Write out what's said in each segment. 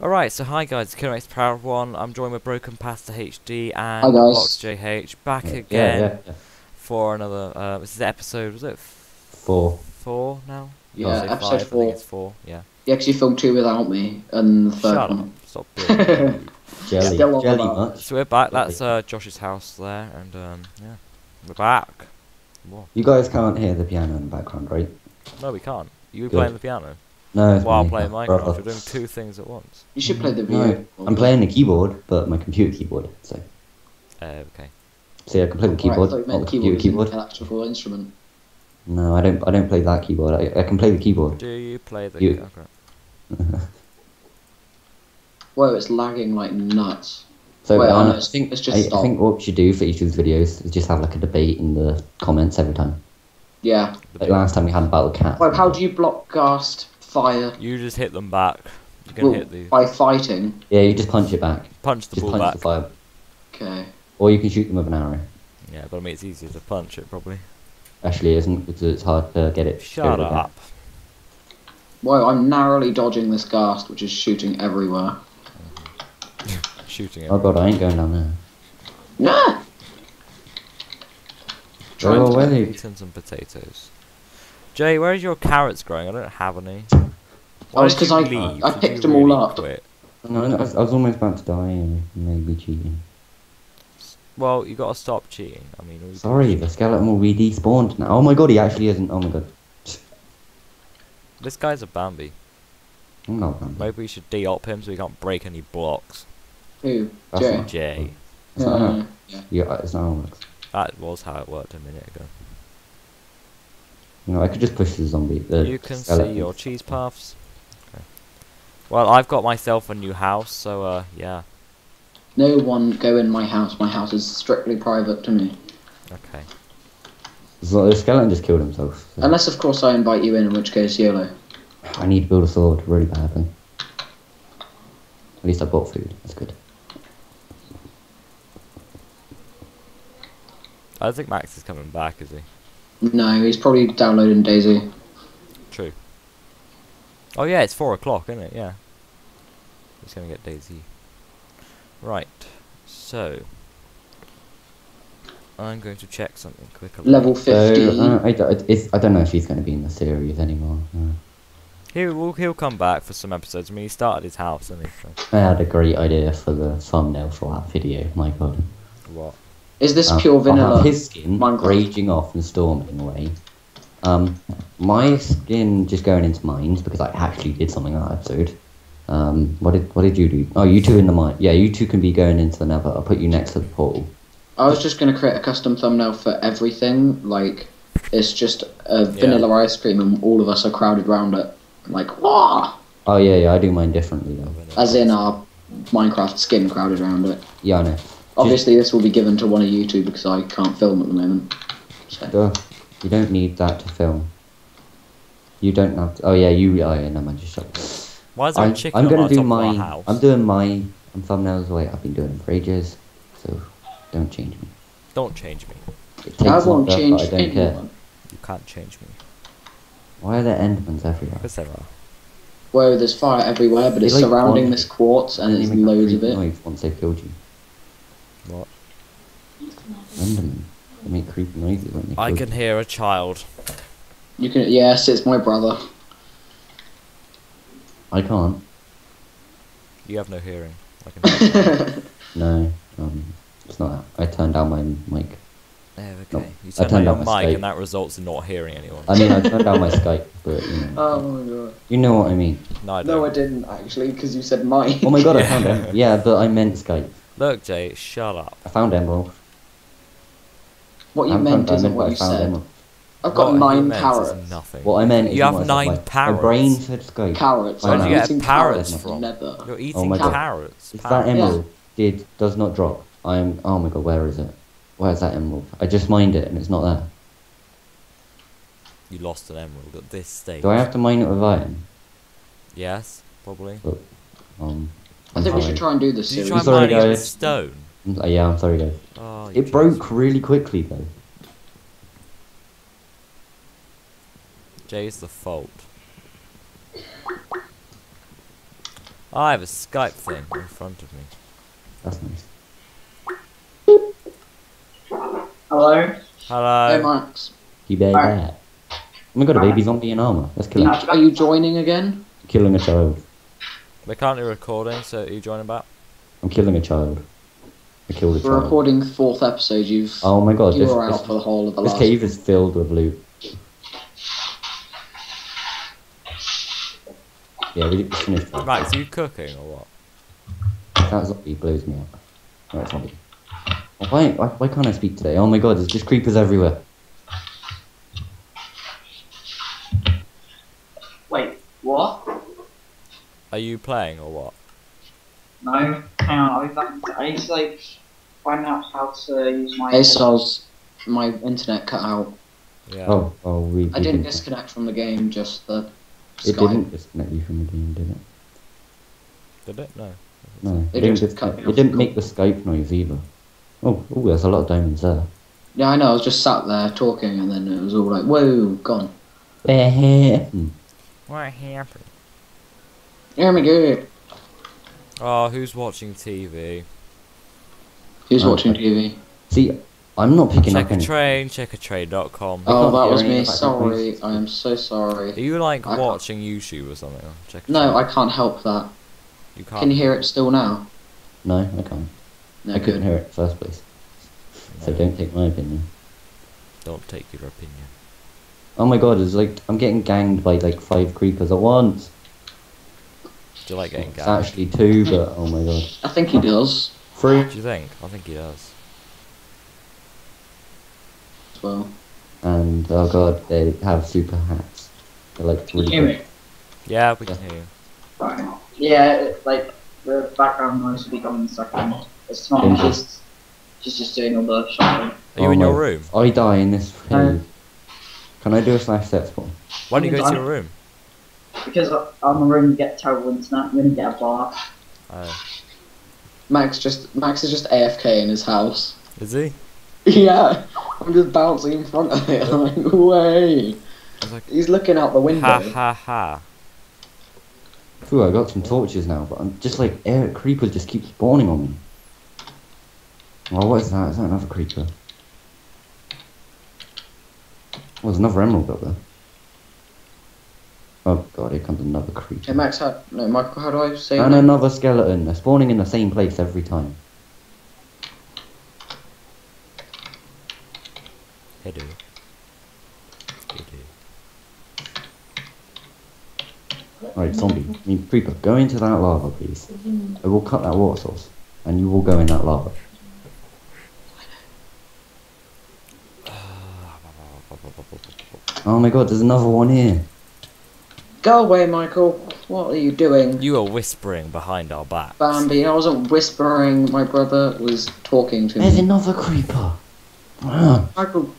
Alright, so hi guys, Kinex Proud One. I'm joined with Broken Pasta HD and Hi. Box JH back Yeah, again yeah, yeah. for another. Uh, this is episode. Was it f- Four. four now? Yeah, Or episode five? I four. think it's four. Yeah. Yeah, 'cause you filmed two without me, and the third Shut one. up. Stop. Being Jelly. Still Jelly much. so we're back. That's uh, Josh's house there, and um, yeah, we're back. Whoa. You guys can't hear the piano in the background, right? No, we can't. You Good. playing the piano No. it's while me, playing my Minecraft. brother. You're doing two things at once. You should play the No, video. I'm playing the keyboard, but my computer keyboard. So, Uh, okay. so yeah, I can play the Right, I keyboard, thought you not meant the keyboard computer was an keyboard. electrical instrument. No, I don't. I don't play that keyboard. I, I can play the keyboard. Do you play the? You- okay. Whoa, it's lagging like nuts. So Wait, I it's- think it's just I, I think what we should do for each of these videos is just have like a debate in the comments every time. Yeah. Like last time we had about the cat. Well, how do you block ghast fire You just hit them back. You can Well, hit the by fighting? Yeah, you just punch it back. punch the Just ball punch back. the fire, Okay. or you can shoot them with an arrow. Yeah, but I mean it's easier to punch it probably. Actually, it isn't because it's hard to get it. Shut go again. up. Whoa, I'm narrowly dodging this ghast, which is shooting everywhere. Shooting it. Oh god, I ain't going down there. Nah! Trying Go to- away. Eating some potatoes. Jay, where's your carrots growing? I don't have any. Oh, it's because you I- leave? I picked you them all really up. quit? No, no, I was, I was almost about to die and maybe cheating. Well, you gotta stop cheating. I mean, we- Sorry, the skeleton will be despawned now. Oh my god, he actually isn't. Oh my god. this guy's a Bambi. I'm not man. Maybe we should de-op him so he can't break any blocks. Who? That's Jay? not- Jay. It's not Yeah, how- yeah. Yeah, it's not how it works. That was how it worked a minute ago. You know, I could just push the zombie. The you can see your cheese puffs. Okay. Well, I've got myself a new house, so uh, yeah. No one go in my house. My house is strictly private to me. Okay. So the skeleton just killed himself. so- Unless, of course, I invite you in, in which case, YOLO. I need to build a sword really badly. At least I bought food. That's good. I don't think Max is coming back, is he? No, he's probably downloading Daisy. True. Oh yeah, it's four o'clock, isn't it? Yeah. He's gonna get Daisy. Right. So. I'm going to check something quickly. Level 50. So, uh, I, d- it's, I don't know if he's going to be in the series anymore. Uh, He will. He'll come back for some episodes. I mean, he started his house, didn't he? So, I had a great idea for the thumbnail for that video. My god. what? Is this pure I'll vanilla? his skin Minecraft? raging off and storming away. Um, my skin just going into mines because I actually did something that episode. Um, what did what did you do? Oh, you two in the mine. Yeah, you two can be going into the Nether. I'll put you next to the portal. I was just going to create a custom thumbnail for everything. Like, it's just a vanilla ice cream and all of us are crowded around it. Like, wah! Oh yeah, yeah, I do mine differently though. As in our Minecraft skin crowded around it. Yeah, I know. Obviously, this will be given to one of you two because I can't film at the moment. So. Duh. You don't need that to film. You don't have. To, oh yeah, you. Oh yeah, no, man, just shut. up. Why is there I'm, a chicken I'm gonna our do top my. house? I'm doing my um, thumbnails the way I've been doing them for ages. So don't change me. Don't change me. It I won't longer, change but I don't care. anyone. You can't change me. Why are there endermans everywhere? Because there are. Whoa, there's fire everywhere, but They it's like surrounding one- this quartz and They there's loads of it. Once they've killed you. What? Enderman. They make creepy noises when they I kill can hear a child. You can, yes, it's my brother. I can't. You have no hearing. I can hear. No. Um, it's not. I turned down my mic. there we No, go. You I turned on down my mic Skype. and that results in not hearing anyone. I mean, I turned down my Skype, but you know, oh my god. you know what I mean. no, I don't. No, I didn't actually, because you said mine. Oh my god, I Yeah. found em- Yeah, but I meant Skype. Look, Jay, shut up. I found emerald. What you haven't meant found isn't diamond, what you I said. emerald. I've got What nine meant carrots. Nothing. What I meant is You have what I said, nine my- parrots. My brain said Skype. Carrots. Where did you get eating parrots carrots from? Never. You're Oh eating my God. carrots. If Parrots. that emerald did does not drop, I'm. Oh my god, where is it? Where's that emerald? I just mined it and it's not there. You lost an emerald at this stage. Do I have to mine it with iron? Yes, probably. Um. I I'm think we should try and do this Did you series. try sorry, mining it with stone? I'm- uh, yeah, I'm sorry, guys. Oh, you It broke jeez. really quickly though. Jay's the fault. I have a Skype thing in front of me. That's nice. Hello? Hello. hey Max, You better Alright. that. Oh my god, a baby zombie in armor. Let's are kill you, him. are you joining again? Killing a child. We're currently recording, so are you joining back? I'm killing a child. I killed a We're child. recording the fourth episode. You've Oh my god, you this, were out this, for the whole of the this last. cave is filled with loot. Yeah, we just finished that. Max, are you cooking or what? That zombie blows me up. Right, zombie. Why, why, why can't I speak today? Oh my god, there's just creepers everywhere. Wait, what? Are you playing or what? No, hang on, I'll be back. in- I need to like find out how to use my. Hey, Soz, my internet cut out. Yeah. Oh, oh, we, we I didn't disconnect from the game, just the It Skype. didn't disconnect you from the game, did it? Did it? No. No, It it, didn't, just cut disconnect. it didn't make the Skype noise either. Oh, oh, there's a lot of diamonds there. Yeah, I know. I was just sat there talking, and then it was all like, "Whoa, gone." Hmm. What happened? Hear me good. Oh, who's watching TV? Who's Oh, watching okay. TV? See, I'm not picking Check up a any. train, checkatrade.com. I Oh, that was me. of the background Sorry. I am so sorry. Are you like I can't- watching YouTube or something? Check No, I can't help that. You can't. Can you hear it still now? No, I can't. No, I couldn't hear it in the first place. So don't take my opinion. don't take your opinion. Oh my god, it's like I'm getting ganged by like five creepers at once. Do you like getting ganged? It's actually two, but oh my god. I think he does Three. Do you think? I think he does. as well. And oh god, they have super hats. They're like Can you really hear me? Yeah, we can hear you. Right. Yeah, it, like the background noise will be gone in a second. It's not Dangerous. just. She's just doing all the shopping. Are you Oh in your room? I die in this No. cave. Can I do a slash set spawn? Why don't you go to your room? Because I on the room you get terrible internet, you're gonna get a bar. Oh. Max just Max is just AFK in his house. Is he? yeah, I'm just bouncing in front of it. I'm like, way. Like, He's looking out the window. ha ha ha. Ooh, I got some torches now, but I'm just like air creepers just keep spawning on me. Oh, what is that? Is that another creeper? Oh, there's another emerald up there. Oh god, here comes another creature. Hey Max, how, no Michael, how do I say? And that? another skeleton. They're spawning in the same place every time. Hello. Hello. Right, zombie. I mean, creeper, go into that lava, please. I will cut that water source, and you will go in that lava. Oh my god, there's another one here. Go away, Michael. What are you doing? You are whispering behind our back. Bambi, I wasn't whispering. My brother was talking to There's me. There's another creeper. Ah, Michael,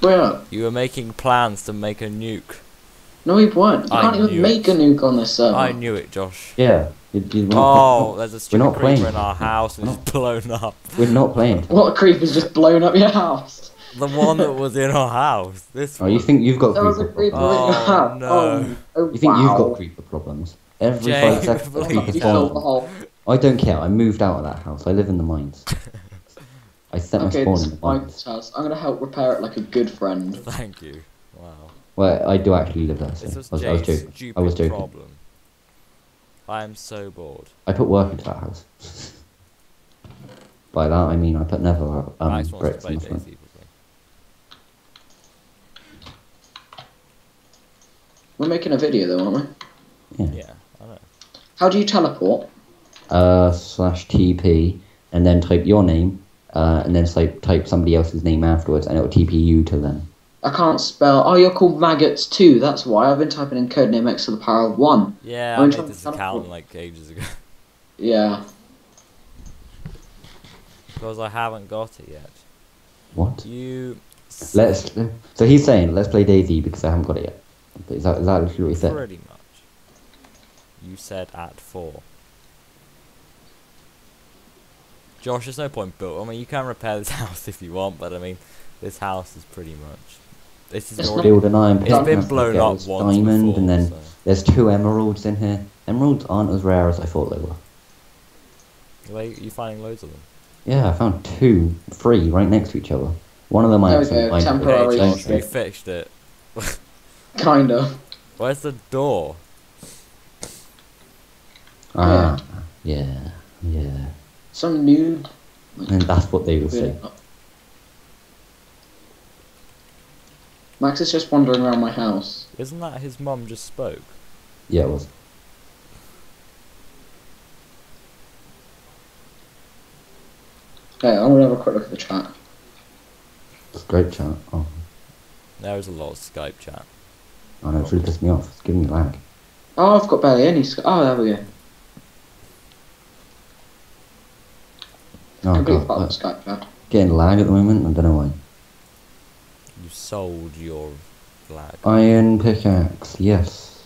where? You were making plans to make a nuke. No, we weren't. You I can't knew even make it. a nuke on this server. I knew it, Josh. yeah. You- you- we're Oh, not- there's a stupid creeper playing. in our house and it's blown up. We're not playing. What creeper's just blown up your house? The one that was in our house. This Oh, one. you think you've got There was a creeper creeper problems? in Oh, no. Oh, oh, You think wow. you've got creeper problems? Every Jay, five seconds, please You don't. the spawn. I don't care. I moved out of that house. I live in the mines. I set okay, my spawn in the mines. House. I'm gonna help repair it like a good friend. Thank you. Wow. Well, I do actually live there. So This I was was, I was joking. I was joking. problem. I am so bored. I put work into that house. By that I mean I put never um, Max wants to bricks play in the front. Daisy with me. We're making a video though, aren't we? Yeah. Yeah, I know. How do you teleport? Uh, slash TP, and then type your name, uh, and then type type somebody else's name afterwards, and it'll TP you to them. I can't spell. Oh, you're called maggots too. That's why I've been typing in codename X to the power of one. Yeah, I'm I made trying to this teleport. account like ages ago. Yeah. because I haven't got it yet. What? You. Let's. So he's saying let's play Daisy because I haven't got it yet. Is that is that literally what he said? Pretty much. You said at four. Josh, there's no point built. I mean, you can repair this house if you want, but I mean, this house is pretty much. This is It's already. Build an iron It's pickaxe, been blown up this once diamond, before, and then so- there's two emeralds in here, emeralds aren't as rare as I thought they were. Like, you finding loads of them. Yeah, I found two, three right next to each other. One of them I There we accidentally go, mined out. temporary Hey, Josh, we fixed it. Kind of. Where's the door? Ah, yeah, yeah. Some new. And that's what they will say. Max is just wandering around my house. Isn't that his mum just spoke? Yeah, it was. Okay, I'm gonna have a quick look at the chat. It's great chat. Oh, There's a lot of Skype chat. I know, it's really pissed me off. It's giving me lag. Oh, I've got barely any. Oh, there we go. Oh, Complete God. part uh, Skype chat. Getting lag at the moment, I don't know why. You sold your flag. Iron pickaxe, yes.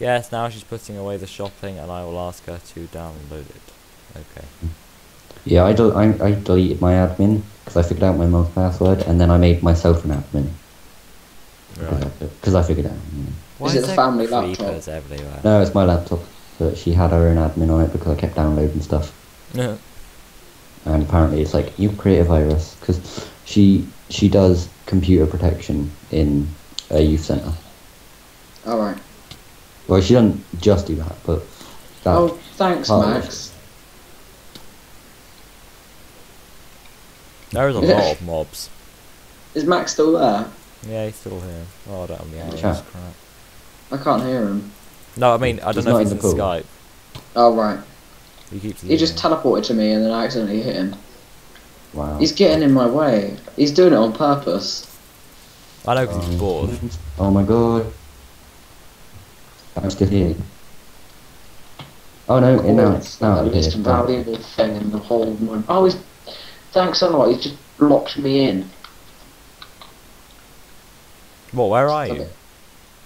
Yes, now she's putting away the shopping and I will ask her to download it. Okay. Yeah, I, del- I, I deleted my admin because I figured out my mouse password and then I made myself an admin Right. because I figured out. mm. Why Is it the family laptop? creepers everywhere? No, it's my laptop, but she had her own admin on it because I kept downloading stuff. No. And apparently, it's like you create a virus because she she does computer protection in a youth centre. Alright. Well, she doesn't just do that, but that Oh, thanks, Max. There's a Yeah. lot of mobs. Is Max still there? Yeah, he's still here. Oh, I don't have any arrows. Chat. Crap. I can't hear him. No, I mean, I don't know not if in he's the in pool. Skype. Oh, right. He keeps He just leaving. teleported to me and then I accidentally hit him. wow. He's getting in my way. He's doing it on purpose. I know because he's Um, bored. Oh my god. I'm still here. Oh no, it now It's it's now the it least is. valuable thing in the whole world. Oh, he's... Thanks a lot. He's just locked me in. What, where are you? Okay.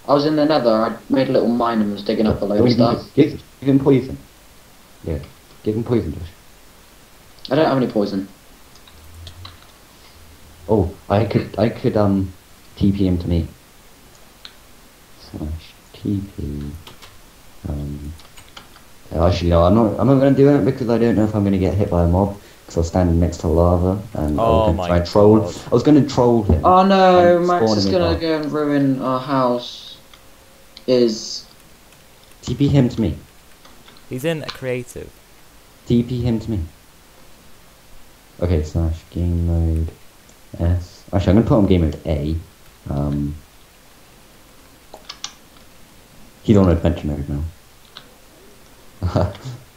I was in the nether. I made a little mine and was digging up a load of stuff. Give, give him poison. Yeah, give him poison, Josh. I don't have any poison. Oh, I could, I could, um, TP him to me. Slash TP. Um, actually, no, I'm not, I'm not going to do it because I don't know if I'm going to get hit by a mob because I was standing next to lava and I Oh was going to try and troll. God. I was going to troll him. Oh no, Max is gonna go and ruin our house. Is TP him to me. He's in a creative. TP him to me. Okay, slash game mode S. Actually, I'm gonna put on game mode A. Um, he's on adventure mode now.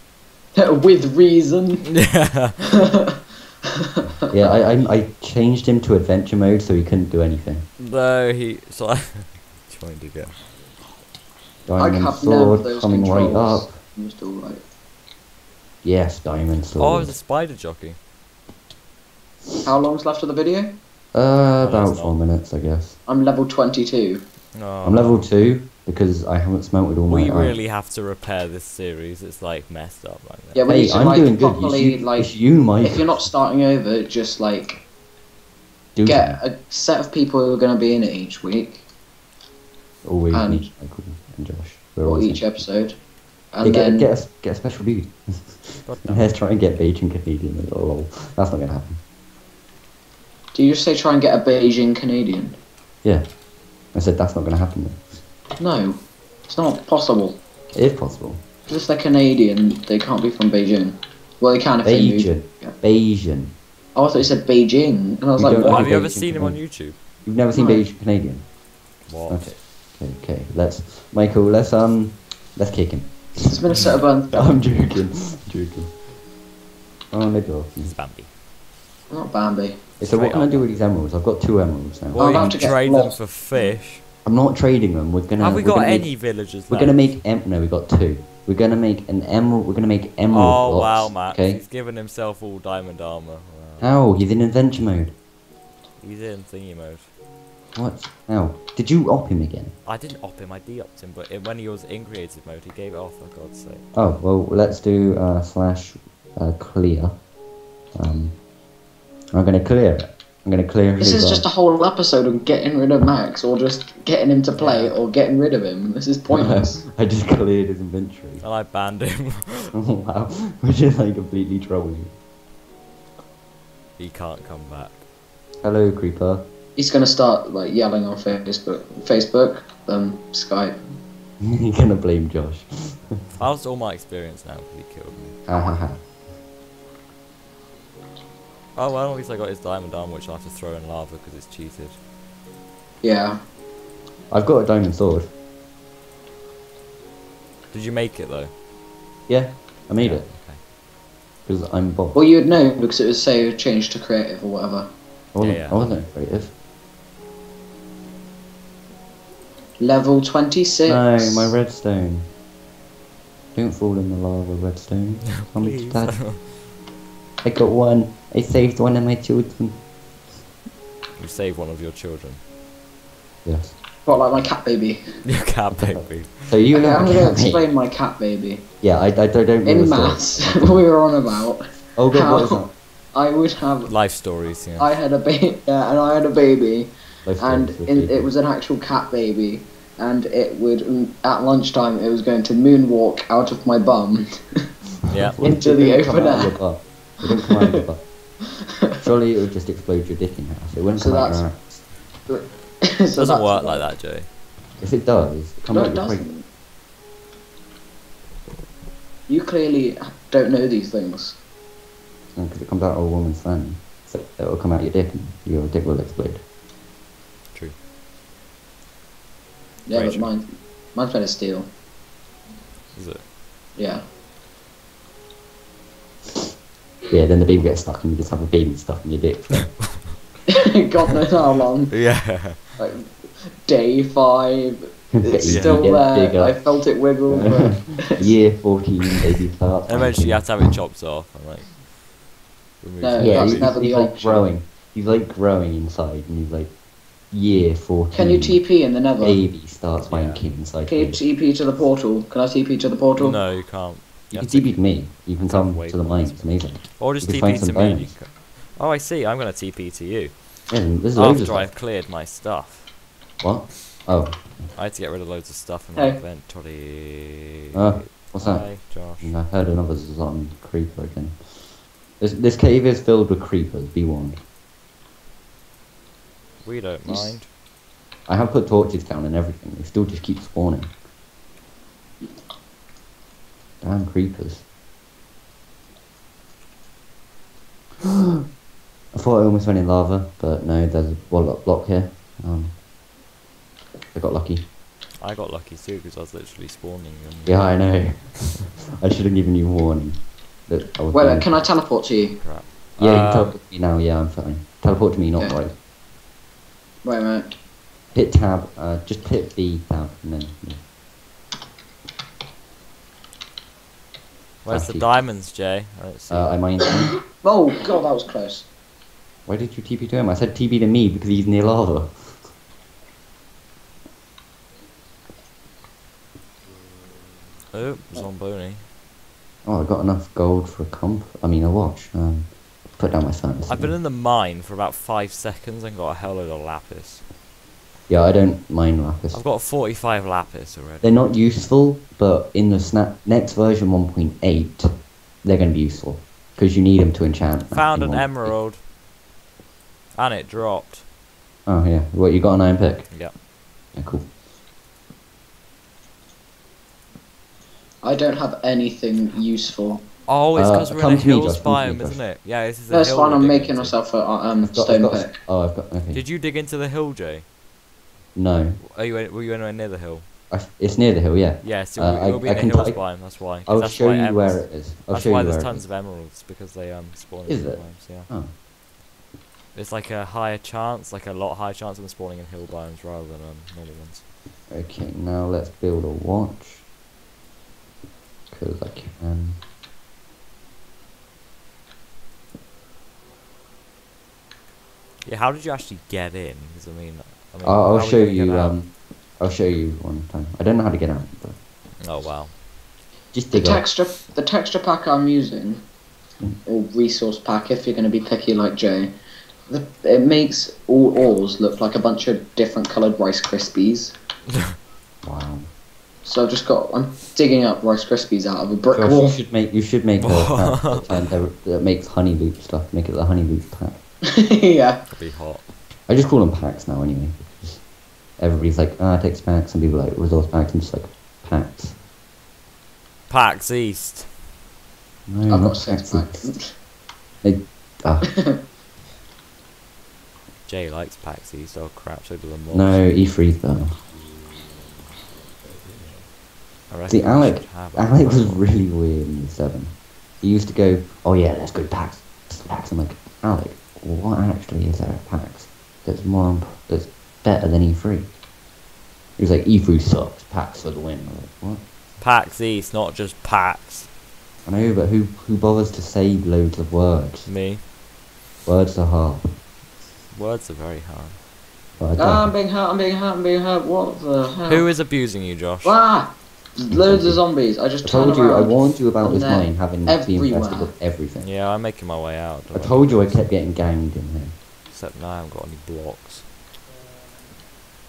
with reason. Yeah. yeah, I, I I changed him to adventure mode so he couldn't do anything. no, he. So I. trying to get. Diamond have none of sword those coming right up. I'm still right. Yes, diamond Oh, sword. it's a spider jockey. How long's left of the video? uh, about four minutes, I guess. I'm level 22. No. I'm level two because I haven't smelted all my. We iron. really have to repair this series. It's like messed up like that. Yeah, but Hey, I'm like doing good. properly You should, like. it's you, Mike. If you're not starting over, just like do get something. a set of people who are going to be in it each week Always and- need Michael and Josh. We're or each in. episode, Yeah, and get, then get, a, get a special dude. And damn. let's try and get Beijing Canadian. Lol. That's not gonna happen. do you just say try and get a Beijing Canadian? Yeah. I said that's not gonna happen. Then. No, it's not possible. It is possible. Because if they're Canadian, they can't be from Beijing. Well, they can if they move. Beijing. Yeah. Beijing. Oh, I thought you said Beijing, and I was We like, what? Have you ever Beijing seen him on YouTube? You've never seen No. Beijing Canadian? What? Okay. Okay. Okay. Let's Michael. Let's um. Let's kick him. It's been a set of burn. I'm joking. joking. Oh, no joking. It's Bambi. Not Bambi. So what Straight can I do with these emeralds? I've got two emeralds now. Well, I'm you about can to get trade them for fish. I'm not trading them. We're gonna. Have we got gonna any Make, villagers we're left? gonna make em- no. We got two. We're gonna make an emerald. We're gonna make emerald Oh wow, blocks. Matt. Okay. He's given himself all diamond armor. Wow. How? He's in adventure mode. He's in thingy mode. What? How? Did you op him again? I didn't op him, I de-opped him, but it, when he was in creative mode, he gave it off, for God's sake. Oh well, let's do uh, slash uh, clear. Um, I'm gonna clear it. I'm gonna clear This is just a whole episode of getting rid of Max, or just getting him to play, or getting rid of him. This is pointless. I just cleared his inventory. And I banned him. Oh wow, which is like completely trolling. he can't come back. Hello, creeper. He's gonna start like yelling on Facebook, Facebook, um, Skype. You're gonna blame Josh. I lost all my experience now because he killed me. Oh well, at least I got his diamond armor, which I have to throw in lava because it's cheated. Yeah. I've got a diamond sword. Did you make it though? Yeah, I made Yeah, it Okay. because I'm bot. Well, you'd know because it would say change to creative or whatever. I wasn't, Yeah, yeah. I wasn't creative. Level twenty six. No, my redstone. Don't fall in the lava, redstone. I'm Please. dad. I got one. I saved one of my children. you saved one of your children. Yes. What, like my cat baby? Your cat baby. So you Okay, have I'm gonna cat, mate. explain my cat baby. Yeah, I, I don't, don't know In the story. maths, we were on about Oh god, what is how that? I would have. Life stories, yeah. I had a baby, yeah, and I had a baby, Life and in, it was an actual cat baby, and it would at lunchtime it was going to moonwalk out of my bum. yeah. Into the open air. Your butt. It didn't come out of your butt. Surely it would just explode your dick in half. It wouldn't So come out your ass. So It doesn't work like that, Jay. If it does, it comes No, out it your doesn't. prick. You clearly don't know these things. Because it comes out of a woman's fan. So it will come out your dick and your dick will explode. True. Yeah, but mine, mine's made of steel. Is it? Yeah. Yeah, then the baby gets stuck and you just have a baby stuck in your dick. God knows how long. Yeah. Like day five. It's Baby still gets there. bigger. I felt it wiggle. But Year 14, baby starts. And eventually you have to have it chopped off and like. No, the Yeah, he's, never the he's like growing. He's like growing inside and he's like, year 14. Can you TP in the Nether? Baby starts Yeah. wanking inside. Can you. TP to the portal? Can I TP to the portal? No, you can't. You can to- TP to me. You can come wait to the mines. mine. It's amazing. Or just TP to me. Oh, I see. I'm gonna TP to you Yeah, loads of after I've cleared my stuff. What? Oh, I had to get rid of loads of stuff in my Hey. inventory. Uh, what's that? Hi, Josh. I heard another zombie creeper again. This, this cave is filled with creepers, be warned. We don't mind. I have put torches down and everything, they still just keep spawning. Damn creepers. I thought I almost went in lava, but no, there's a wall block here. Um, I got lucky. I got lucky too because I was literally spawning. And Yeah, I know. I should have given you warning. That I was Wait, going- wait, can I teleport to you? Crap. Yeah, you can Um, teleport to me now. Yeah, I'm fine. Teleport to me, not Okay. right. Wait, a minute. Hit tab. Uh, just hit the tab and then. Yeah. Where's the diamonds, Jay? I don't see. Uh, I mined him. Oh god, that was close. Why did you TP to him? I said TP to me because he's near lava. oh, Zomboni. Oh, I got enough gold for a comp. I mean, a watch. Um, put down my furnace. I've been in the mine for about five seconds and got a hell of a lapis. Yeah, I don't mind lapis. I've got 45 lapis already. They're not useful, but in the snap next version 1.8, they're going to be useful because you need them to enchant. Found an 1.8. emerald. And it dropped. Oh yeah. What you got an iron pick? Yeah. Yeah, cool. I don't have anything useful. Oh, it's Uh, because we're in come a to me, hills Josh, come to me, biome, Josh. isn't it? Yeah, this is a That's hill fine, I'm making myself a um, got, stone got, pick. Oh, I've got. Okay. Did you dig into the hill, Jay? No, Are you were you anywhere near the hill? I, it's near the hill. Yeah. Yeah, so Uh, we- I- we'll be I in a can hills biome. That's why. I'll that's show why you emeralds- where it is. I'll that's why there's tons of emeralds because they um spawn in hill biomes. Yeah, Oh. it's like a higher chance, like a lot higher chance of them spawning in hill biomes rather than um normal ones. Okay, now let's build a watch. Because I can. Yeah, how did you actually get in? Because I mean, I mean, I'll, I'll show you. Um, I'll show you one time. I don't know how to get out, but Oh wow. just The dig up. texture, the texture pack I'm using, or resource pack, if you're going to be picky like Jay, The, it makes all ores look like a bunch of different coloured Rice Krispies. Wow. So I've just got. I'm digging up Rice Krispies out of a brick Josh, wall. you should make you should make a pack that, that makes honey loop stuff. Make it the honey loop pack. yeah. That'd be hot. I just call them packs now anyway. Just- everybody's like, ah, it takes packs. Some people are like resource packs and just like packs. PAX East. No, I've not got six packs. packs. Ah, Jay likes PAX East. Oh crap, so do the more. no, E3 though. See, Alec, Alec was really weird in seven. He used to go, oh yeah, let's go to PAX. PAX. I'm like, Alec, what actually is there at PAX that's more imp- that's better than E3? He was like, E3 sucks. PAX for the win. I was like, what? PAX East, not just PAX. I know, but who who bothers to say loads of words? Me. Words are hard. Words are very hard. But I Ah, I'm being hurt. I'm being hurt. I'm being hurt. What the hell? Who is abusing you, Josh? Ah! Loads of zombies. I just I told you, I warned you about and this mine having been infested everywhere. with everything. Yeah, I'm making my way out. I told you I kept getting ganged in here. Except now I haven't got any blocks.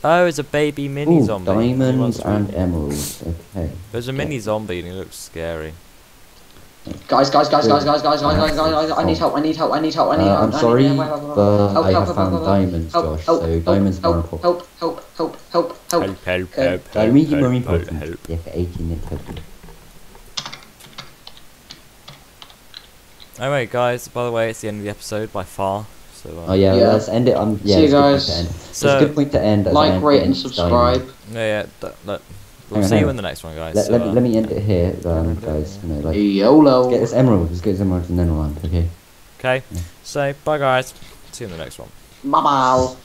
Oh, it's a baby mini Ooh, zombie. He diamonds and emeralds. Okay. There's a mini zombie and he looks scary. Guys, guys, guys, guys, guys, guys, guys, guys, guys, guys, I need help, I need help, I need help, I need Uh, help. I'm I need- sorry, yeah, wait, wait, wait, but help, I help, have help, found help, diamonds, help, Josh. help, So help, diamonds are help, important. help, help, help, help, help, help. help, Okay. help, Diamonds are very important. Yeah, for 18 minutes. help. Anyway, guys, by the way, it's the end of the episode by far. So, uh, Oh yeah, Yeah. let's end it. Um, yeah, See you it's a good point guys. to. So- it's a good point to end. as Like, rate, and subscribe. diamond. yeah, yeah. th- let- we'll Hang see hang you on. in the next one, guys. Let, so, let, uh, let me end it here, um, guys. You know, like, YOLO. get this emerald. Let's get this emerald and then we'll end. Okay. Okay, so bye, guys. See you in the next one. Bye bye.